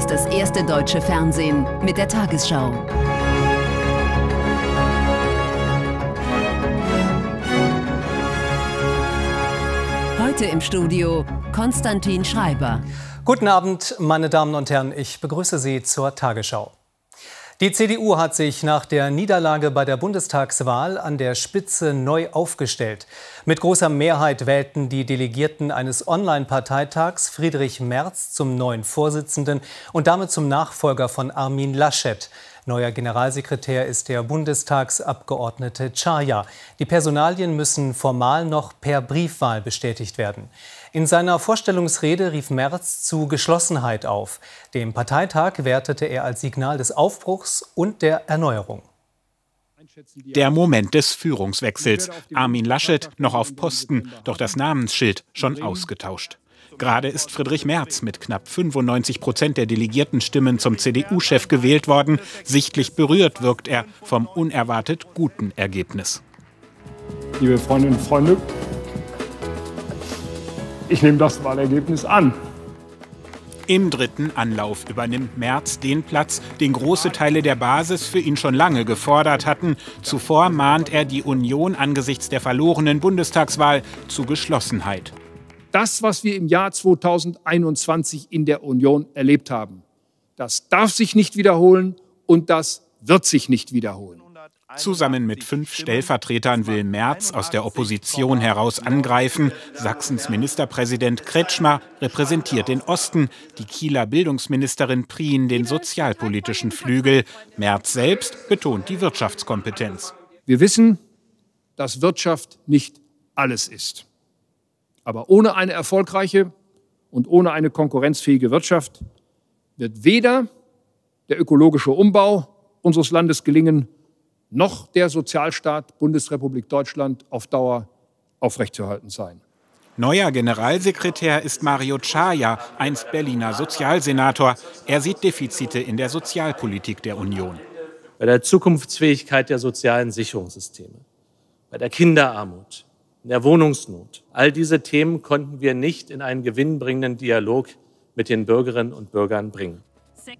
ist das erste deutsche Fernsehen mit der Tagesschau. Heute im Studio Konstantin Schreiber. Guten Abend, meine Damen und Herren. Ich begrüße Sie zur Tagesschau. Die CDU hat sich nach der Niederlage bei der Bundestagswahl an der Spitze neu aufgestellt. Mit großer Mehrheit wählten die Delegierten eines Online-Parteitags Friedrich Merz zum neuen Vorsitzenden und damit zum Nachfolger von Armin Laschet. Neuer Generalsekretär ist der Bundestagsabgeordnete Chaya. Die Personalien müssen formal noch per Briefwahl bestätigt werden. In seiner Vorstellungsrede rief Merz zu Geschlossenheit auf. Dem Parteitag wertete er als Signal des Aufbruchs und der Erneuerung. Der Moment des Führungswechsels. Armin Laschet noch auf Posten, doch das Namensschild schon ausgetauscht. Gerade ist Friedrich Merz mit knapp 95 Prozent der Delegiertenstimmen zum CDU-Chef gewählt worden. Sichtlich berührt wirkt er vom unerwartet guten Ergebnis. Liebe Freundinnen und Freunde, ich nehme das Wahlergebnis an. Im dritten Anlauf übernimmt Merz den Platz, den große Teile der Basis für ihn schon lange gefordert hatten. Zuvor mahnt er die Union angesichts der verlorenen Bundestagswahl zu Geschlossenheit. Das, was wir im Jahr 2021 in der Union erlebt haben, das darf sich nicht wiederholen und das wird sich nicht wiederholen. Zusammen mit fünf Stellvertretern will Merz aus der Opposition heraus angreifen. Sachsens Ministerpräsident Kretschmer repräsentiert den Osten, die Kieler Bildungsministerin Prien den sozialpolitischen Flügel. Merz selbst betont die Wirtschaftskompetenz. Wir wissen, dass Wirtschaft nicht alles ist. Aber ohne eine erfolgreiche und ohne eine konkurrenzfähige Wirtschaft wird weder der ökologische Umbau unseres Landes gelingen, noch der Sozialstaat Bundesrepublik Deutschland auf Dauer aufrechtzuerhalten sein. Neuer Generalsekretär ist Mario Chaya, einst Berliner Sozialsenator. Er sieht Defizite in der Sozialpolitik der Union. Bei der Zukunftsfähigkeit der sozialen Sicherungssysteme, bei der Kinderarmut, in der Wohnungsnot. All diese Themen konnten wir nicht in einen gewinnbringenden Dialog mit den Bürgerinnen und Bürgern bringen.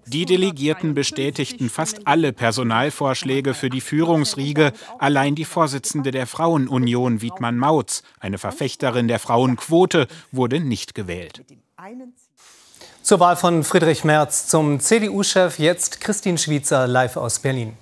Die Delegierten bestätigten fast alle Personalvorschläge für die Führungsriege. Allein die Vorsitzende der Frauenunion, Wiedmann Mautz, eine Verfechterin der Frauenquote, wurde nicht gewählt. Zur Wahl von Friedrich Merz zum CDU-Chef jetzt Christine Schwitzer live aus Berlin.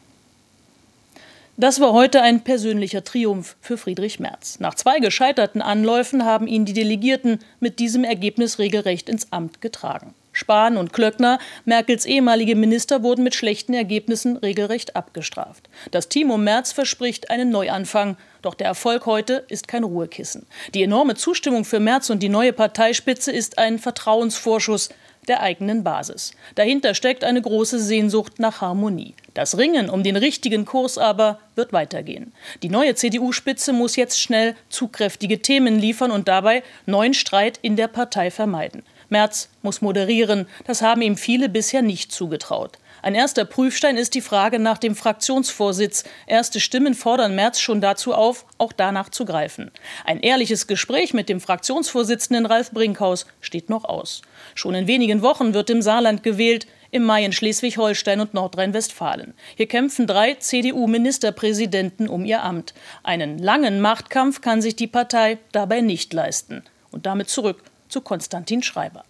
Das war heute ein persönlicher Triumph für Friedrich Merz. Nach zwei gescheiterten Anläufen haben ihn die Delegierten mit diesem Ergebnis regelrecht ins Amt getragen. Spahn und Klöckner, Merkels ehemalige Minister, wurden mit schlechten Ergebnissen regelrecht abgestraft. Das Team um Merz verspricht einen Neuanfang. Doch der Erfolg heute ist kein Ruhekissen. Die enorme Zustimmung für Merz und die neue Parteispitze ist ein Vertrauensvorschuss der eigenen Basis. Dahinter steckt eine große Sehnsucht nach Harmonie. Das Ringen um den richtigen Kurs aber wird weitergehen. Die neue CDU-Spitze muss jetzt schnell zugkräftige Themen liefern und dabei neuen Streit in der Partei vermeiden. Merz muss moderieren, das haben ihm viele bisher nicht zugetraut. Ein erster Prüfstein ist die Frage nach dem Fraktionsvorsitz. Erste Stimmen fordern Merz schon dazu auf, auch danach zu greifen. Ein ehrliches Gespräch mit dem Fraktionsvorsitzenden Ralf Brinkhaus steht noch aus. Schon in wenigen Wochen wird im Saarland gewählt, im Mai in Schleswig-Holstein und Nordrhein-Westfalen. Hier kämpfen drei CDU-Ministerpräsidenten um ihr Amt. Einen langen Machtkampf kann sich die Partei dabei nicht leisten. Und damit zurück zu Konstantin Schreiber.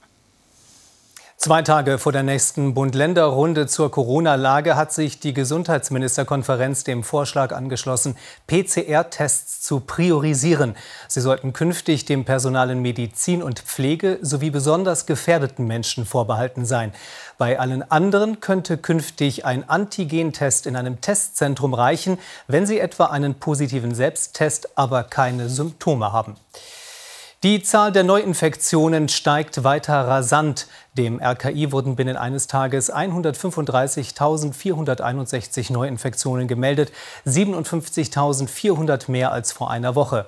Zwei Tage vor der nächsten Bund-Länder-Runde zur Corona-Lage hat sich die Gesundheitsministerkonferenz dem Vorschlag angeschlossen, PCR-Tests zu priorisieren. Sie sollten künftig dem Personal in Medizin und Pflege sowie besonders gefährdeten Menschen vorbehalten sein. Bei allen anderen könnte künftig ein Antigentest in einem Testzentrum reichen, wenn sie etwa einen positiven Selbsttest, aber keine Symptome haben. Die Zahl der Neuinfektionen steigt weiter rasant. Dem RKI wurden binnen eines Tages 135.461 Neuinfektionen gemeldet, 57.400 mehr als vor einer Woche.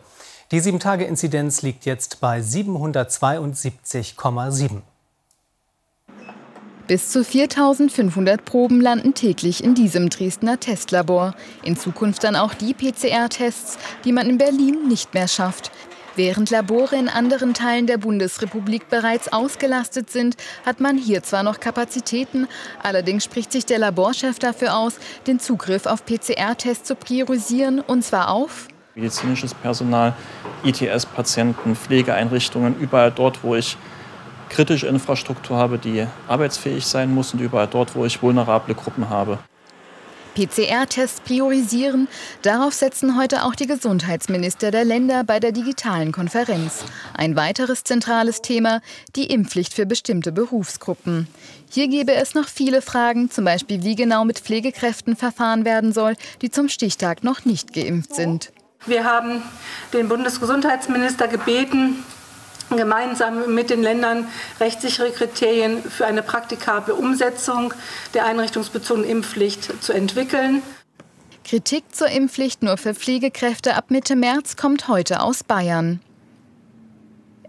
Die 7-Tage-Inzidenz liegt jetzt bei 772,7. Bis zu 4500 Proben landen täglich in diesem Dresdner Testlabor. In Zukunft dann auch die PCR-Tests, die man in Berlin nicht mehr schafft. Während Labore in anderen Teilen der Bundesrepublik bereits ausgelastet sind, hat man hier zwar noch Kapazitäten, allerdings spricht sich der Laborchef dafür aus, den Zugriff auf PCR-Tests zu priorisieren, und zwar auf medizinisches Personal, ITS-Patienten, Pflegeeinrichtungen, überall dort, wo ich kritische Infrastruktur habe, die arbeitsfähig sein muss und überall dort, wo ich vulnerable Gruppen habe. PCR-Tests priorisieren. Darauf setzen heute auch die Gesundheitsminister der Länder bei der digitalen Konferenz. Ein weiteres zentrales Thema, die Impfpflicht für bestimmte Berufsgruppen. Hier gäbe es noch viele Fragen, zum Beispiel wie genau mit Pflegekräften verfahren werden soll, die zum Stichtag noch nicht geimpft sind. Wir haben den Bundesgesundheitsminister gebeten, gemeinsam mit den Ländern rechtssichere Kriterien für eine praktikable Umsetzung der einrichtungsbezogenen Impfpflicht zu entwickeln. Kritik zur Impfpflicht nur für Pflegekräfte ab Mitte März kommt heute aus Bayern.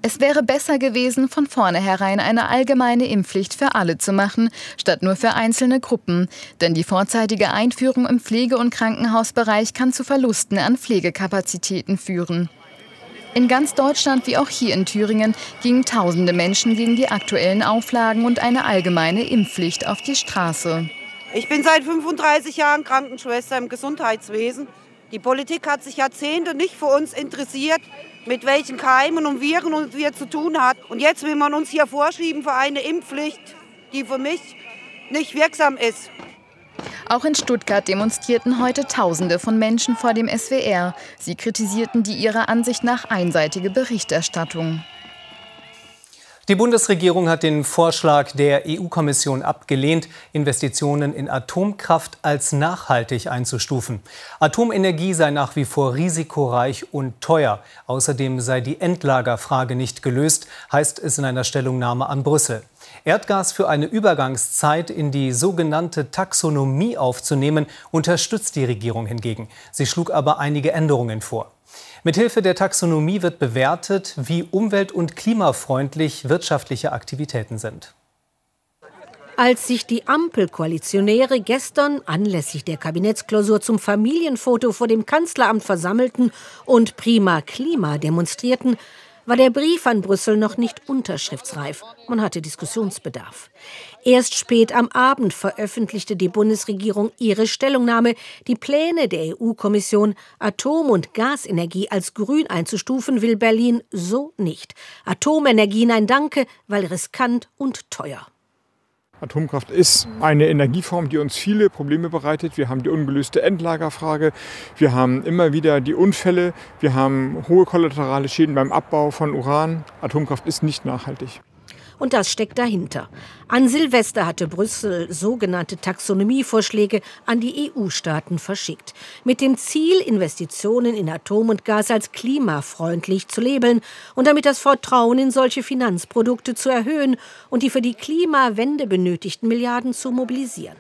Es wäre besser gewesen, von vornherein eine allgemeine Impfpflicht für alle zu machen, statt nur für einzelne Gruppen. Denn die vorzeitige Einführung im Pflege- und Krankenhausbereich kann zu Verlusten an Pflegekapazitäten führen. In ganz Deutschland wie auch hier in Thüringen gingen tausende Menschen gegen die aktuellen Auflagen und eine allgemeine Impfpflicht auf die Straße. Ich bin seit 35 Jahren Krankenschwester im Gesundheitswesen. Die Politik hat sich Jahrzehnte nicht für uns interessiert, mit welchen Keimen und Viren wir zu tun hat. Und jetzt will man uns hier vorschieben für eine Impfpflicht, die für mich nicht wirksam ist. Auch in Stuttgart demonstrierten heute Tausende von Menschen vor dem SWR. Sie kritisierten die ihrer Ansicht nach einseitige Berichterstattung. Die Bundesregierung hat den Vorschlag der EU-Kommission abgelehnt, Investitionen in Atomkraft als nachhaltig einzustufen. Atomenergie sei nach wie vor risikoreich und teuer. Außerdem sei die Endlagerfrage nicht gelöst, heißt es in einer Stellungnahme an Brüssel. Erdgas für eine Übergangszeit in die sogenannte Taxonomie aufzunehmen, unterstützt die Regierung hingegen. Sie schlug aber einige Änderungen vor. Mithilfe der Taxonomie wird bewertet, wie umwelt- und klimafreundlich wirtschaftliche Aktivitäten sind. Als sich die Ampelkoalitionäre gestern anlässlich der Kabinettsklausur zum Familienfoto vor dem Kanzleramt versammelten und prima Klima demonstrierten, war der Brief an Brüssel noch nicht unterschriftsreif. Man hatte Diskussionsbedarf. Erst spät am Abend veröffentlichte die Bundesregierung ihre Stellungnahme, die Pläne der EU-Kommission, Atom- und Gasenergie als grün einzustufen, will Berlin so nicht. Atomenergie nein danke, weil riskant und teuer. Atomkraft ist eine Energieform, die uns viele Probleme bereitet. Wir haben die ungelöste Endlagerfrage, wir haben immer wieder die Unfälle, wir haben hohe kollaterale Schäden beim Abbau von Uran. Atomkraft ist nicht nachhaltig. Und das steckt dahinter. An Silvester hatte Brüssel sogenannte Taxonomievorschläge an die EU-Staaten verschickt. Mit dem Ziel, Investitionen in Atom und Gas als klimafreundlich zu labeln und damit das Vertrauen in solche Finanzprodukte zu erhöhen und die für die Klimawende benötigten Milliarden zu mobilisieren.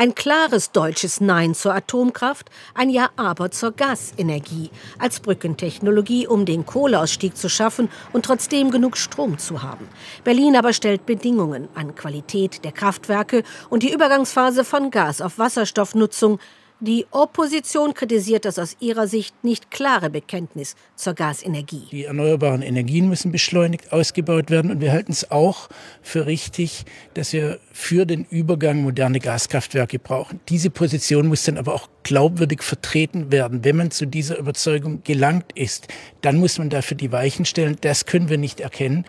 Ein klares deutsches Nein zur Atomkraft, ein Ja aber zur Gasenergie als Brückentechnologie, um den Kohleausstieg zu schaffen und trotzdem genug Strom zu haben. Berlin aber stellt Bedingungen an Qualität der Kraftwerke und die Übergangsphase von Gas auf Wasserstoffnutzung die Opposition kritisiert das aus ihrer Sicht nicht klare Bekenntnis zur Gasenergie. Die erneuerbaren Energien müssen beschleunigt ausgebaut werden und wir halten es auch für richtig, dass wir für den Übergang moderne Gaskraftwerke brauchen. Diese Position muss dann aber auch glaubwürdig vertreten werden. Wenn man zu dieser Überzeugung gelangt ist, dann muss man dafür die Weichen stellen. Das können wir nicht erkennen.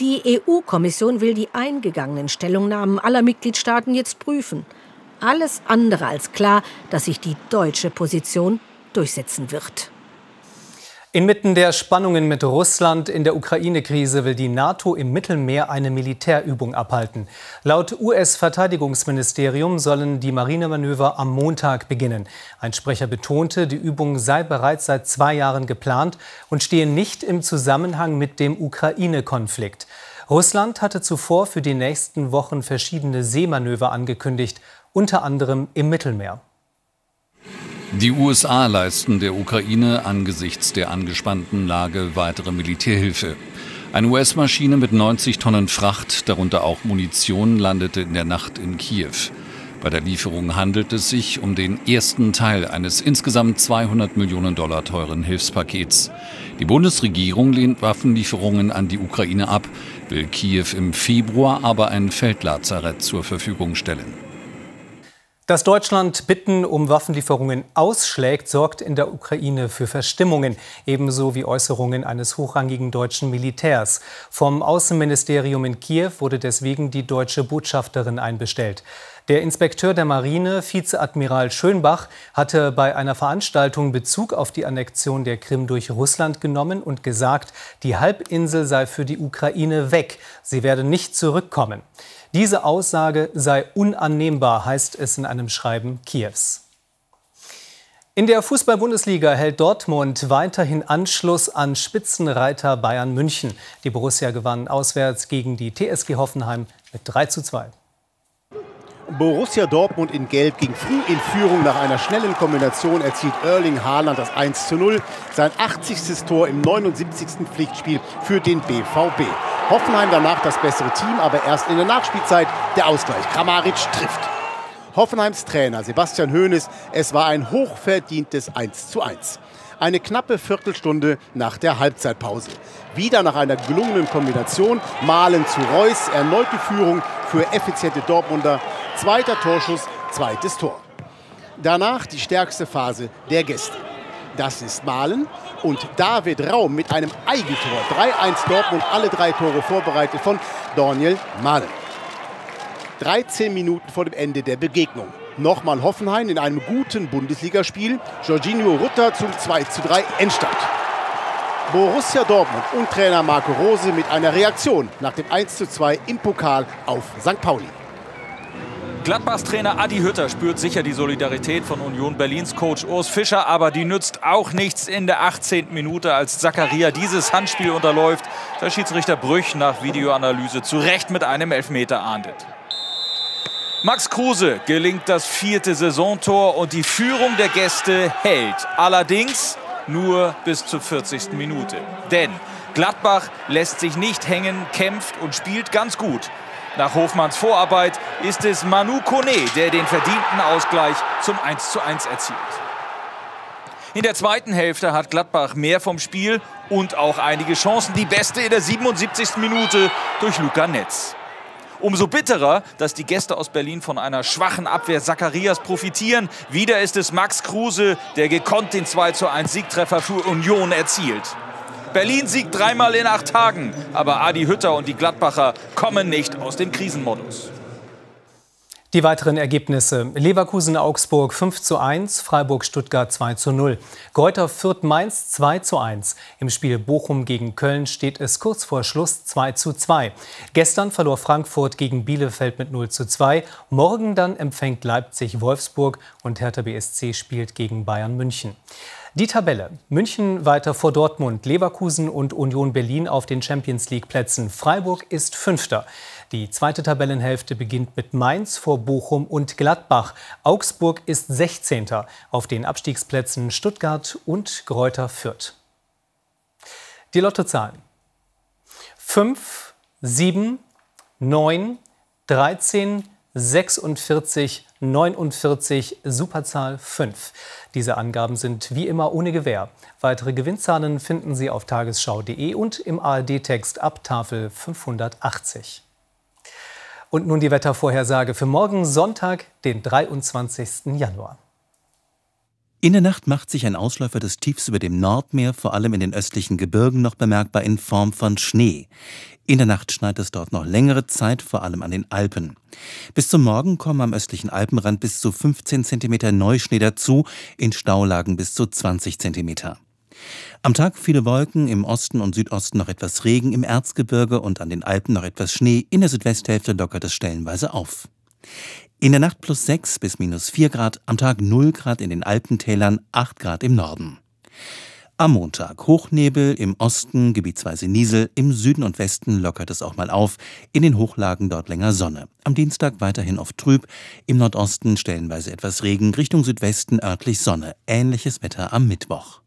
Die EU-Kommission will die eingegangenen Stellungnahmen aller Mitgliedstaaten jetzt prüfen alles andere als klar, dass sich die deutsche Position durchsetzen wird. Inmitten der Spannungen mit Russland in der Ukraine-Krise will die NATO im Mittelmeer eine Militärübung abhalten. Laut US-Verteidigungsministerium sollen die Marinemanöver am Montag beginnen. Ein Sprecher betonte, die Übung sei bereits seit zwei Jahren geplant und stehe nicht im Zusammenhang mit dem Ukraine-Konflikt. Russland hatte zuvor für die nächsten Wochen verschiedene Seemanöver angekündigt, unter anderem im Mittelmeer. Die USA leisten der Ukraine angesichts der angespannten Lage weitere Militärhilfe. Eine US-Maschine mit 90 Tonnen Fracht, darunter auch Munition, landete in der Nacht in Kiew. Bei der Lieferung handelt es sich um den ersten Teil eines insgesamt 200 Millionen Dollar teuren Hilfspakets. Die Bundesregierung lehnt Waffenlieferungen an die Ukraine ab, will Kiew im Februar aber ein Feldlazarett zur Verfügung stellen. Dass Deutschland Bitten um Waffenlieferungen ausschlägt, sorgt in der Ukraine für Verstimmungen, ebenso wie Äußerungen eines hochrangigen deutschen Militärs. Vom Außenministerium in Kiew wurde deswegen die deutsche Botschafterin einbestellt. Der Inspekteur der Marine, Vizeadmiral Schönbach, hatte bei einer Veranstaltung Bezug auf die Annexion der Krim durch Russland genommen und gesagt, die Halbinsel sei für die Ukraine weg, sie werde nicht zurückkommen. Diese Aussage sei unannehmbar, heißt es in einem Schreiben Kiews. In der Fußball-Bundesliga hält Dortmund weiterhin Anschluss an Spitzenreiter Bayern München. Die Borussia gewann auswärts gegen die TSG Hoffenheim mit 3 zu 2. Borussia Dortmund in Gelb ging früh in Führung. Nach einer schnellen Kombination erzielt Erling Haaland das 1 zu 0. Sein 80. Tor im 79. Pflichtspiel für den BVB. Hoffenheim danach das bessere Team, aber erst in der Nachspielzeit der Ausgleich. Kramaric trifft. Hoffenheims Trainer Sebastian Hoeneß, es war ein hochverdientes 1 zu 1. Eine knappe Viertelstunde nach der Halbzeitpause. Wieder nach einer gelungenen Kombination, Malen zu Reus, erneute Führung für effiziente Dortmunder, zweiter Torschuss, zweites Tor. Danach die stärkste Phase der Gäste. Das ist Malen und David Raum mit einem Eigentor. 3-1 Dortmund, alle drei Tore vorbereitet von Daniel Malen. 13 Minuten vor dem Ende der Begegnung. Nochmal Hoffenheim in einem guten Bundesligaspiel. Jorginho Rutter zum 2 3 Endstand. Borussia Dortmund und Trainer Marco Rose mit einer Reaktion nach dem 1 2 im Pokal auf St. Pauli. Gladbachs Trainer Adi Hütter spürt sicher die Solidarität von Union Berlins Coach Urs Fischer, aber die nützt auch nichts in der 18. Minute, als Zakaria dieses Handspiel unterläuft. Der Schiedsrichter Brüch nach Videoanalyse zu Recht mit einem Elfmeter ahndet. Max Kruse gelingt das vierte Saisontor und die Führung der Gäste hält. Allerdings nur bis zur 40. Minute. Denn Gladbach lässt sich nicht hängen, kämpft und spielt ganz gut. Nach Hofmanns Vorarbeit ist es Manu Kone, der den verdienten Ausgleich zum 1:1 erzielt. In der zweiten Hälfte hat Gladbach mehr vom Spiel und auch einige Chancen. Die beste in der 77. Minute durch Luca Netz. Umso bitterer, dass die Gäste aus Berlin von einer schwachen Abwehr Zacharias profitieren. Wieder ist es Max Kruse, der gekonnt den 2:1 Siegtreffer für Union erzielt. Berlin siegt dreimal in acht Tagen, aber Adi Hütter und die Gladbacher kommen nicht aus dem Krisenmodus. Die weiteren Ergebnisse. Leverkusen-Augsburg 5 zu 1, Freiburg-Stuttgart 2 zu 0. Greuther Fürth-Mainz 2 zu 1. Im Spiel Bochum gegen Köln steht es kurz vor Schluss 2 zu 2. Gestern verlor Frankfurt gegen Bielefeld mit 0 zu 2. Morgen dann empfängt Leipzig Wolfsburg und Hertha BSC spielt gegen Bayern München. Die Tabelle. München weiter vor Dortmund, Leverkusen und Union Berlin auf den Champions League Plätzen. Freiburg ist Fünfter. Die zweite Tabellenhälfte beginnt mit Mainz vor Bochum und Gladbach. Augsburg ist 16. Auf den Abstiegsplätzen Stuttgart und Greuther Fürth. Die Lottozahlen. 5, 7, 9, 13, 46, 49, Superzahl 5. Diese Angaben sind wie immer ohne Gewähr. Weitere Gewinnzahlen finden Sie auf tagesschau.de und im ARD-Text ab Tafel 580. Und nun die Wettervorhersage für morgen Sonntag, den 23. Januar. In der Nacht macht sich ein Ausläufer des Tiefs über dem Nordmeer, vor allem in den östlichen Gebirgen, noch bemerkbar in Form von Schnee. In der Nacht schneit es dort noch längere Zeit, vor allem an den Alpen. Bis zum Morgen kommen am östlichen Alpenrand bis zu 15 cm Neuschnee dazu, in Staulagen bis zu 20 cm. Am Tag viele Wolken, im Osten und Südosten noch etwas Regen, im Erzgebirge und an den Alpen noch etwas Schnee, in der Südwesthälfte lockert es stellenweise auf. In der Nacht plus 6 bis minus 4 Grad, am Tag 0 Grad in den Alpentälern, 8 Grad im Norden. Am Montag Hochnebel, im Osten gebietsweise Niesel, im Süden und Westen lockert es auch mal auf, in den Hochlagen dort länger Sonne. Am Dienstag weiterhin oft trüb, im Nordosten stellenweise etwas Regen, Richtung Südwesten örtlich Sonne. Ähnliches Wetter am Mittwoch.